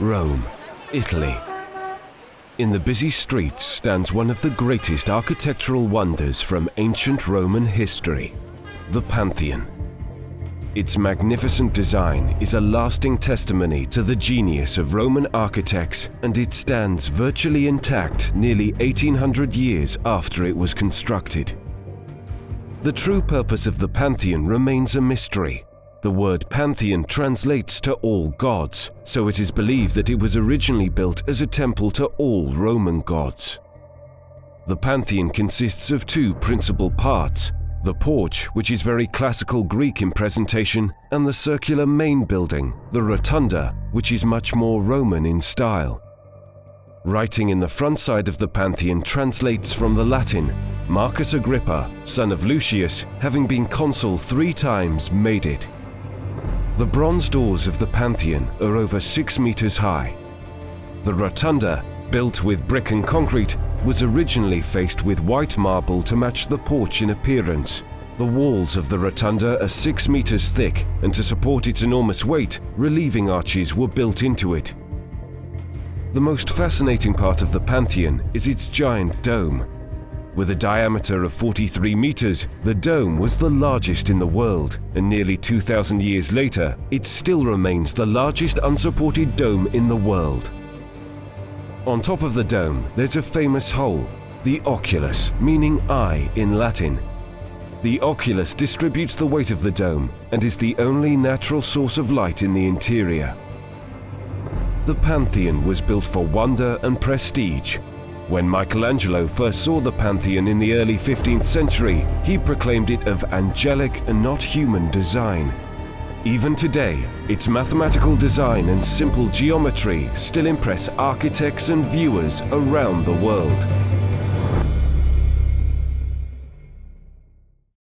Rome, Italy. In the busy streets stands one of the greatest architectural wonders from ancient Roman history, the Pantheon. Its magnificent design is a lasting testimony to the genius of Roman architects and it stands virtually intact nearly 1800 years after it was constructed. The true purpose of the Pantheon remains a mystery. The word Pantheon translates to all gods, so it is believed that it was originally built as a temple to all Roman gods. The Pantheon consists of two principal parts, the porch, which is very classical Greek in presentation, and the circular main building, the rotunda, which is much more Roman in style. Writing in the front side of the Pantheon translates from the Latin, Marcus Agrippa, son of Lucius, having been consul three times, made it. The bronze doors of the Pantheon are over six meters high. The rotunda, built with brick and concrete, was originally faced with white marble to match the porch in appearance. The walls of the rotunda are six meters thick, and to support its enormous weight, relieving arches were built into it. The most fascinating part of the Pantheon is its giant dome. With a diameter of 43 meters, the dome was the largest in the world, and nearly 2,000 years later, it still remains the largest unsupported dome in the world. On top of the dome, there's a famous hole, the oculus, meaning eye in Latin. The oculus distributes the weight of the dome and is the only natural source of light in the interior. The Pantheon was built for wonder and prestige. When Michelangelo first saw the Pantheon in the early 15th century, he proclaimed it of angelic and not human design. Even today, its mathematical design and simple geometry still impress architects and viewers around the world.